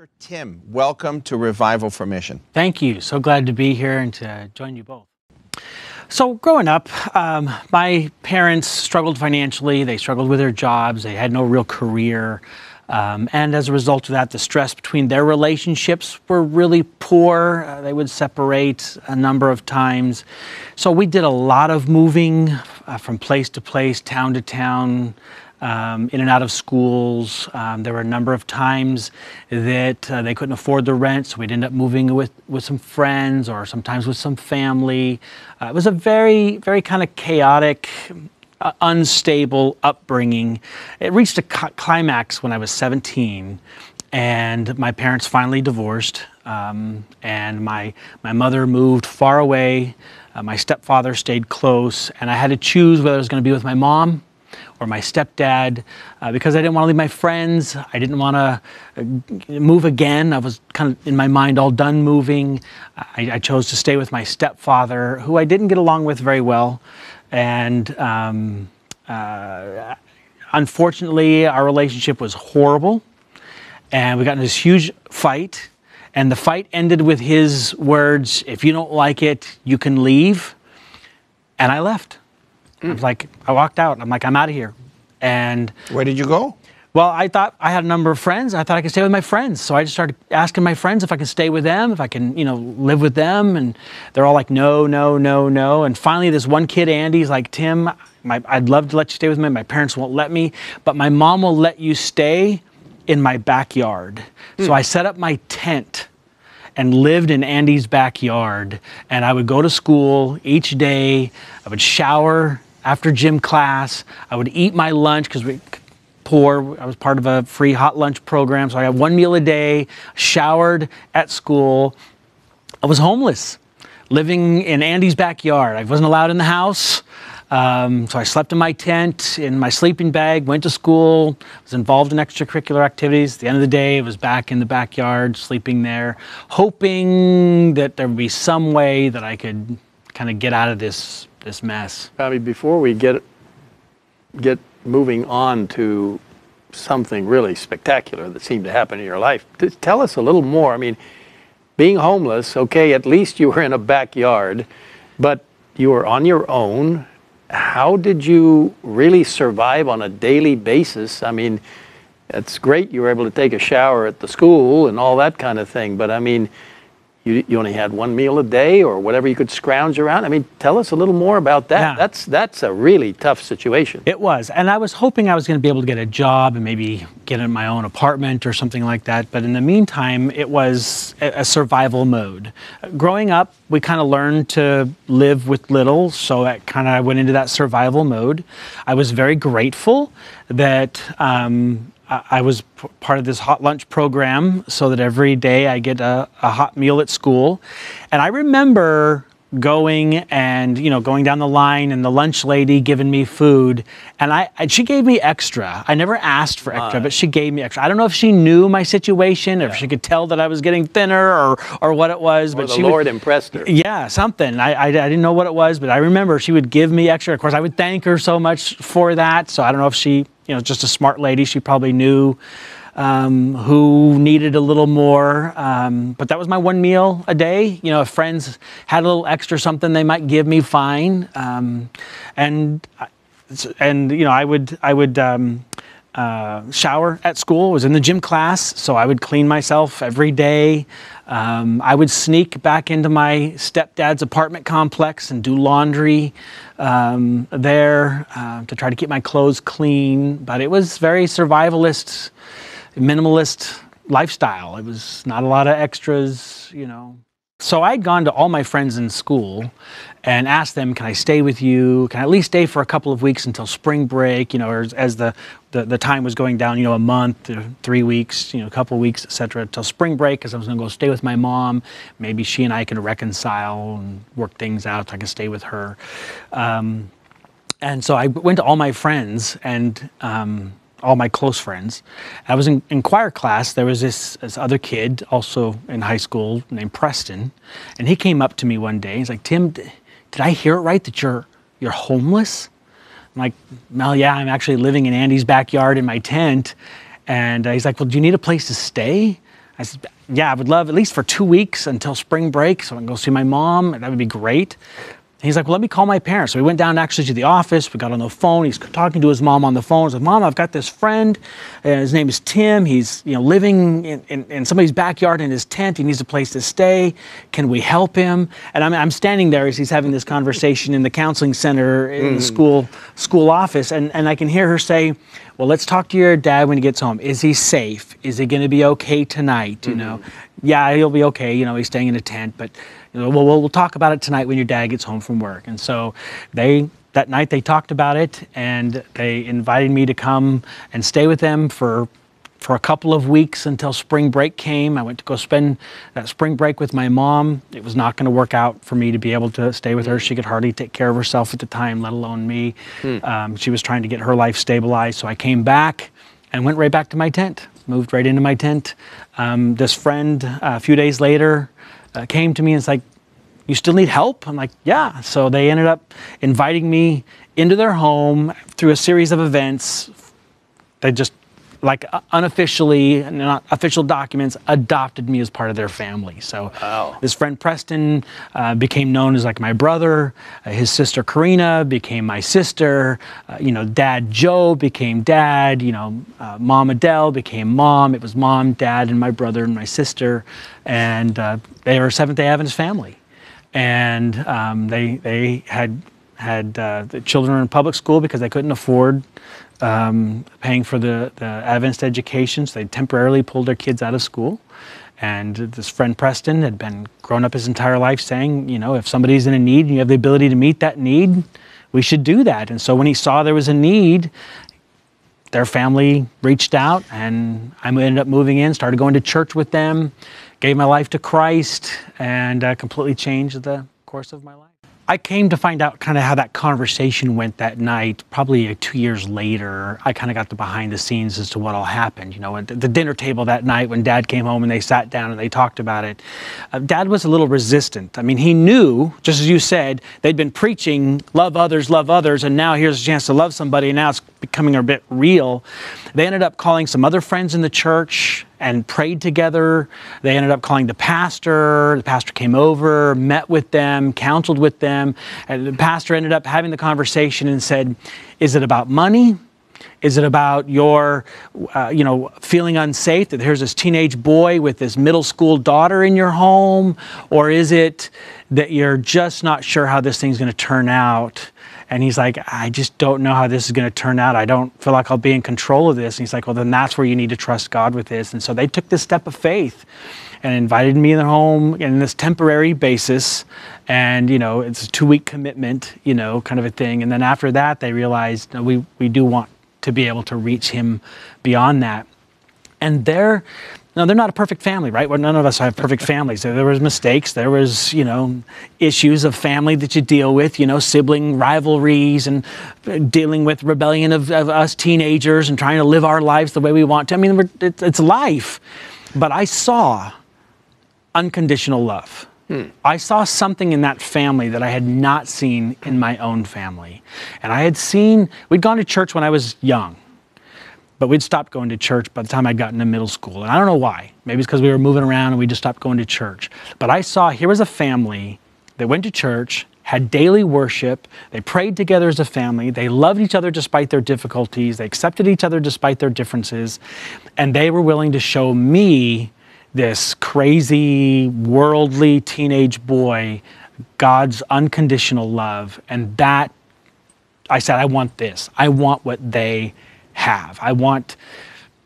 Pastor Tim, welcome to Revival for Mission. Thank you. So glad to be here and to join you both. So, growing up, um, my parents struggled financially. They struggled with their jobs. They had no real career. Um, and as a result of that, the stress between their relationships were really poor. Uh, they would separate a number of times. So, we did a lot of moving uh, from place to place, town to town um, in and out of schools. Um, there were a number of times that uh, they couldn't afford the rent, so we'd end up moving with, with some friends or sometimes with some family. Uh, it was a very, very kind of chaotic, uh, unstable upbringing. It reached a climax when I was 17 and my parents finally divorced um, and my, my mother moved far away uh, my stepfather stayed close and i had to choose whether i was going to be with my mom or my stepdad uh, because I didn't want to leave my friends. I didn't want to uh, move again. I was kind of in my mind all done moving. I, I, chose to stay with my stepfather, who I didn't get along with very well. And um, uh, unfortunately, our relationship was horrible. And we got in this huge fight. And the fight ended with his words if you don't like it, you can leave. And I left. Mm. I was like, I walked out. I'm like, I'm out of here. And where did you go? Well, I thought I had a number of friends. I thought I could stay with my friends. So I just started asking my friends if I can stay with them, if I can, you know, live with them. And they're all like, no, no, no, no. And finally, this one kid, Andy's like, Tim, my, I'd love to let you stay with me. My parents won't let me, but my mom will let you stay in my backyard. Mm. So I set up my tent and lived in Andy's backyard. And I would go to school each day. I would shower after gym class. I would eat my lunch because we poor. I was part of a free hot lunch program, so I had one meal a day. Showered at school. I was homeless, living in Andy's backyard. I wasn't allowed in the house. Um, so I slept in my tent, in my sleeping bag, went to school, was involved in extracurricular activities. At the end of the day, I was back in the backyard, sleeping there, hoping that there would be some way that I could kind of get out of this this mess. Bobby, before we get get moving on to something really spectacular that seemed to happen in your life, tell us a little more. I mean, being homeless, okay, at least you were in a backyard, but you were on your own. How did you really survive on a daily basis? I mean, it's great you were able to take a shower at the school and all that kind of thing, but I mean, you, you only had one meal a day or whatever you could scrounge around. I mean, tell us a little more about that. Yeah. That's that's a really tough situation. It was, and I was hoping I was going to be able to get a job and maybe get in my own apartment or something like that. But in the meantime, it was a, a survival mode. Growing up, we kind of learned to live with little, so I kind of went into that survival mode. I was very grateful that. Um, I was part of this hot lunch program so that every day I get a, a, hot meal at school. And I remember going and, you know, going down the line and the lunch lady giving me food. And I, and she gave me extra. I never asked for extra, uh, but she gave me extra. I don't know if she knew my situation, yeah. if she could tell that I was getting thinner or, or what it was. Or but the she Lord would, impressed her. Yeah, something. I, I, I didn't know what it was, but I remember she would give me extra. Of course, I would thank her so much for that. So I don't know if she you know, just a smart lady. She probably knew um, who needed a little more. Um, but that was my one meal a day. You know, if friends had a little extra something, they might give me fine. Um, and and you know, I would I would um, uh, shower at school. was in the gym class, so I would clean myself every day. Um, I would sneak back into my stepdad's apartment complex and do laundry um, there uh, to try to keep my clothes clean. But it was very survivalist, minimalist lifestyle. It was not a lot of extras, you know. So I'd gone to all my friends in school and asked them, can I stay with you? Can I at least stay for a couple of weeks until spring break, you know, as, as the, the, the, time was going down, you know, a month, three weeks, you know, a couple of weeks, etc., until spring break, because I was going to go stay with my mom. Maybe she and I can reconcile and work things out. So I can stay with her. Um, and so I went to all my friends and um, all my close friends. I was in, in choir class. There was this, this, other kid, also in high school, named Preston, and he came up to me one day. He's like, "Tim, did I hear it right that you're you're homeless?" I'm like, "Well, yeah, I'm actually living in Andy's backyard in my tent." And uh, he's like, "Well, do you need a place to stay?" I said, yeah, I would love at least for two weeks until spring break so I can go see my mom. That would be great. He's like, well, let me call my parents. So we went down actually to the office. We got on the phone. He's talking to his mom on the phone. He's like, Mom, I've got this friend. Uh, his name is Tim. He's you know living in, in, in, somebody's backyard in his tent. He needs a place to stay. Can we help him? And I'm, I'm standing there as he's having this conversation in the counseling center in mm. the school school office, and, and I can hear her say, well, let's talk to your dad when he gets home. Is he safe? Is he going to be okay tonight? You mm-hmm. know, yeah, he'll be okay. You know, he's staying in a tent, but you know, well, we'll talk about it tonight when your dad gets home from work. And so they that night they talked about it and they invited me to come and stay with them for for a couple of weeks until spring break came. I went to go spend that spring break with my mom. It was not going to work out for me to be able to stay with her. She could hardly take care of herself at the time, let alone me. Hmm. Um, she was trying to get her life stabilized. So I came back and went right back to my tent, moved right into my tent. Um, this friend, uh, a few days later, uh, came to me and was like, you still need help? I'm like, yeah. So they ended up inviting me into their home through a series of events. They just like uh, unofficially, not official documents, adopted me as part of their family. So wow. his friend Preston uh, became known as like my brother. Uh, his sister Karina became my sister. Uh, you know, dad Joe became dad. You know, uh, mom Adele became mom. It was mom, dad, and my brother and my sister. And uh, they were Seventh day Adventist family. And um, they, they had had the children in public school because they couldn't afford um, paying for the, the advanced education, so they temporarily pulled their kids out of school. And this friend Preston had been grown up his entire life saying, you know, if somebody's in a need and you have the ability to meet that need, we should do that. And so when he saw there was a need, their family reached out and I ended up moving in, started going to church with them, gave my life to Christ, and uh, completely changed the course of my life. I came to find out kind of how that conversation went that night. Probably two years later, I kind of got the behind the scenes as to what all happened. You know, at the dinner table that night when Dad came home and they sat down and they talked about it, uh, Dad was a little resistant. I mean, he knew, just as you said, they'd been preaching love others, love others, and now here's a chance to love somebody, and now it's becoming a bit real. They ended up calling some other friends in the church and prayed together. They ended up calling the pastor. The pastor came over, met with them, counseled with them. And the pastor ended up having the conversation and said, Is it about money? Is it about your, uh, you know, feeling unsafe that there's this teenage boy with this middle school daughter in your home? Or is it that you're just not sure how this thing's going to turn out? And he's like, I just don't know how this is going to turn out. I don't feel like I'll be in control of this. And he's like, well, then that's where you need to trust God with this. And so they took this step of faith and invited me in their home in this temporary basis. And, you know, it's a two week commitment, you know, kind of a thing. And then after that, they realized no, we, we do want to be able to reach him beyond that. And they're, now they're not a perfect family, right? Well, none of us have perfect families. There was mistakes. There was, you know, issues of family that you deal with. You know, sibling rivalries and uh, dealing with rebellion of, of us teenagers and trying to live our lives the way we want to. I mean, it's, it's life. But I saw unconditional love. Hmm. I saw something in that family that I had not seen in my own family. And I had seen, we'd gone to church when I was young. But we'd stopped going to church by the time I'd gotten to middle school. And I don't know why. Maybe it's because we were moving around and we just stopped going to church. But I saw here was a family that went to church, had daily worship, they prayed together as a family, they loved each other despite their difficulties, they accepted each other despite their differences, and they were willing to show me this crazy, worldly teenage boy God's unconditional love. And that, I said, I want this. I want what they have. I want,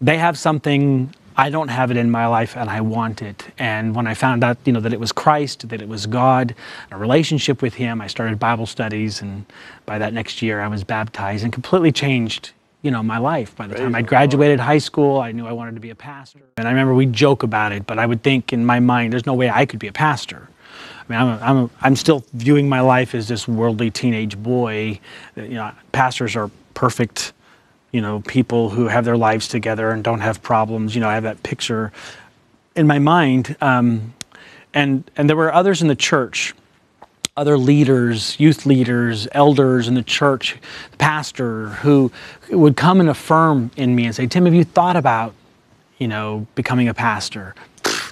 they have something, I don't have it in my life and I want it. And when I found out, you know, that it was Christ, that it was God, a relationship with Him, I started Bible studies. And by that next year, I was baptized and completely changed you know, my life. By the time I graduated high school, I knew I wanted to be a pastor. And I remember we joke about it, but I would think in my mind, there's no way I could be a pastor. I mean, I'm, a, I'm, a, I'm still viewing my life as this worldly teenage boy. You know, pastors are perfect you know, people who have their lives together and don't have problems. You know, I have that picture in my mind. Um, and, and there were others in the church, other leaders, youth leaders, elders in the church, the pastor, who would come and affirm in me and say, Tim, have you thought about, you know, becoming a pastor?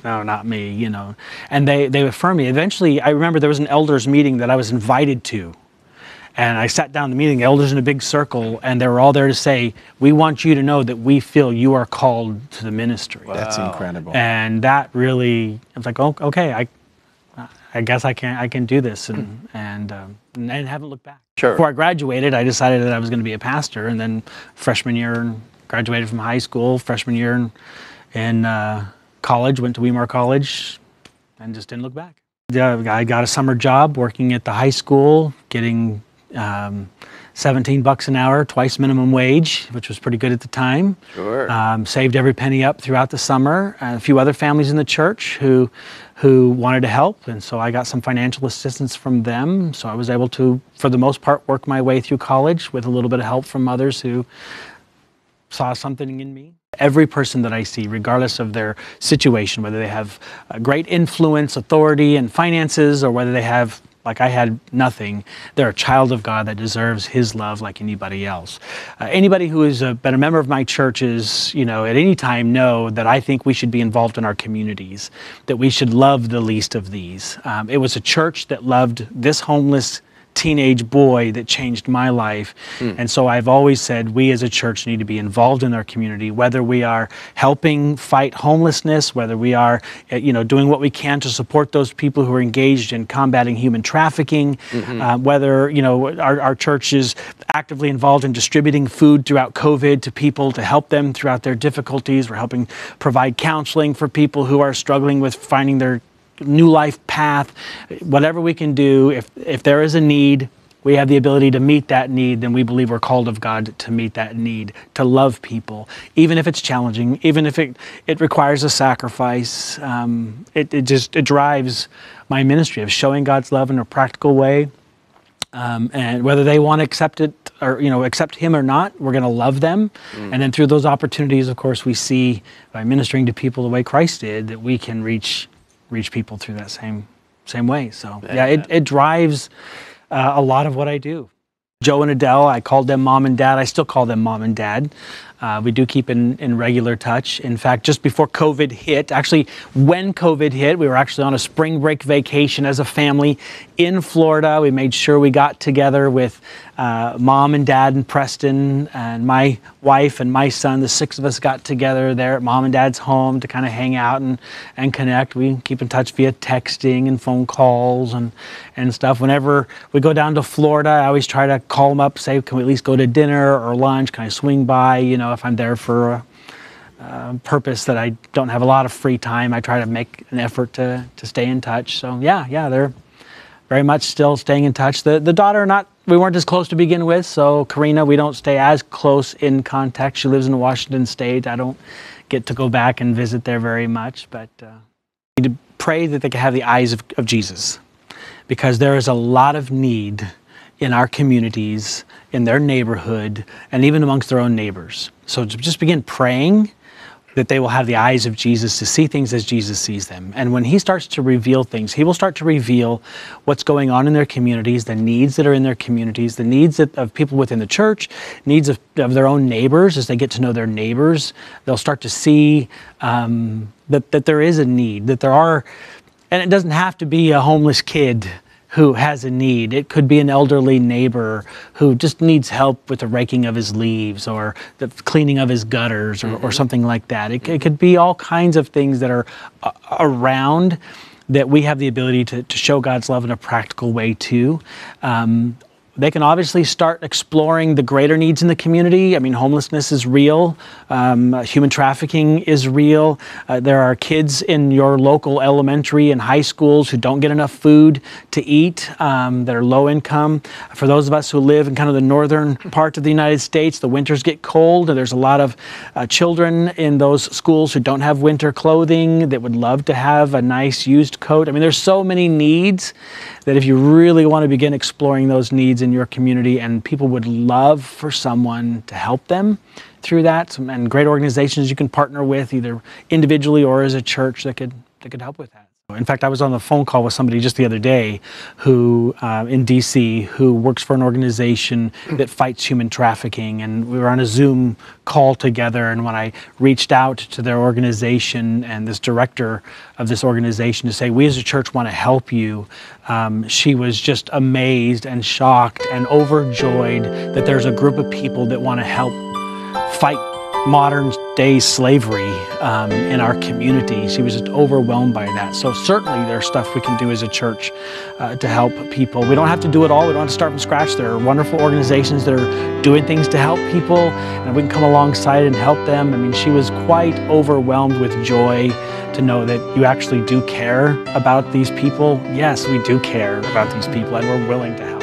no, not me, you know. And they, they affirmed me. Eventually, I remember there was an elders meeting that I was invited to. And I sat down in the meeting, elders in a big circle, and they were all there to say, We want you to know that we feel you are called to the ministry. That's incredible. And that really, I was like, oh, okay, I, I guess I can I can do this, and and um, and I haven't looked back. Sure. Before I graduated, I decided that I was going to be a pastor, and then freshman year, graduated from high school. Freshman year in, in uh, college, went to Weimar College, and just didn't look back. Yeah, I got a summer job working at the high school, getting um, 17 bucks an hour, twice minimum wage, which was pretty good at the time. Sure. Um, saved every penny up throughout the summer. Uh, a few other families in the church who who wanted to help, and so I got some financial assistance from them. So I was able to, for the most part, work my way through college with a little bit of help from others who saw something in me. Every person that I see, regardless of their situation, whether they have a great influence, authority, and finances, or whether they have, like I had, nothing, they're a child of God that deserves His love like anybody else. Uh, anybody who has been a member of my churches, you know, at any time know that I think we should be involved in our communities, that we should love the least of these. Um, it was a church that loved this homeless teenage boy that changed my life. And so I've always said we as a church need to be involved in our community, whether we are helping fight homelessness, whether we are, uh, you know, doing what we can to support those people who are engaged in combating human trafficking, uh, whether, you know, our, our church is actively involved in distributing food throughout COVID to people to help them throughout their difficulties. We're helping provide counseling for people who are struggling with finding their new life path, whatever we can do, if, if there is a need, we have the ability to meet that need, then we believe we're called of God to meet that need, to love people, even if it's challenging, even if it, it requires a sacrifice. Um, it, it just it drives my ministry of showing God's love in a practical way. Um, and whether they want to accept it or you know accept him or not we're going to love them and then through those opportunities of course we see by ministering to people the way christ did that we can reach reach people through that same same way. So yeah it, it drives uh, a lot of what i do. Joe and adele i called them mom and dad. I still call them mom and dad uh, we do keep in, in regular touch. In fact, just before COVID hit, actually, when COVID hit, we were actually on a spring break vacation as a family in Florida. We made sure we got together with uh, mom and dad and Preston and my wife and my son. The six of us got together there at mom and dad's home to kind of hang out and, and connect. We keep in touch via texting and phone calls and, and stuff. Whenever we go down to Florida, I always try to call them up, say, can we at least go to dinner or lunch? Can I swing by? You know, if I'm there for a, a purpose that I don't have a lot of free time, I try to make an effort to, to stay in touch. So yeah, yeah, they're very much still staying in touch. The the daughter not we weren't as close to begin with, so Karina, we don't stay as close in contact. She lives in Washington State. I don't get to go back and visit there very much, but uh, we need to pray that they can have the eyes of, of Jesus, because there is a lot of need in our communities, in their neighborhood, and even amongst their own neighbors. So just begin praying that they will have the eyes of Jesus to see things as Jesus sees them. And when He starts to reveal things, He will start to reveal what's going on in their communities, the needs that are in their communities, the needs of, people within the church, needs of, of their own neighbors as they get to know their neighbors. They'll start to see um, that, that there is a need, that there are, and it doesn't have to be a homeless kid who has a need. It could be an elderly neighbor who just needs help with the raking of his leaves or the cleaning of his gutters or, or something like that. It, it could be all kinds of things that are uh, around that we have the ability to, to show God's love in a practical way too. Um, they can obviously start exploring the greater needs in the community. I mean, homelessness is real, um, uh, human trafficking is real. Uh, there are kids in your local elementary and high schools who don't get enough food to eat, um, that are low income. For those of us who live in kind of the northern part of the United States, the winters get cold. And there's a lot of uh, children in those schools who don't have winter clothing that would love to have a nice used coat. I mean, there's so many needs that if you really want to begin exploring those needs in your community and people would love for someone to help them through that. And great organizations you can partner with either individually or as a church that could that could help with that In fact, I was on the phone call with somebody just the other day who, uh, in DC, who works for an organization that fights human trafficking. And we were on a Zoom call together. And when I reached out to their organization and this director of this organization to say, We as a church want to help you, um, she was just amazed and shocked and overjoyed that there's a group of people that want to help fight modern day slavery um, in our community. She was just overwhelmed by that. So certainly there's stuff we can do as a church uh, to help people. We don't have to do it all. We don't have to start from scratch. There are wonderful organizations that are doing things to help people, and we can come alongside and help them. I mean, she was quite overwhelmed with joy to know that you actually do care about these people. Yes, we do care about these people, and we're willing to help.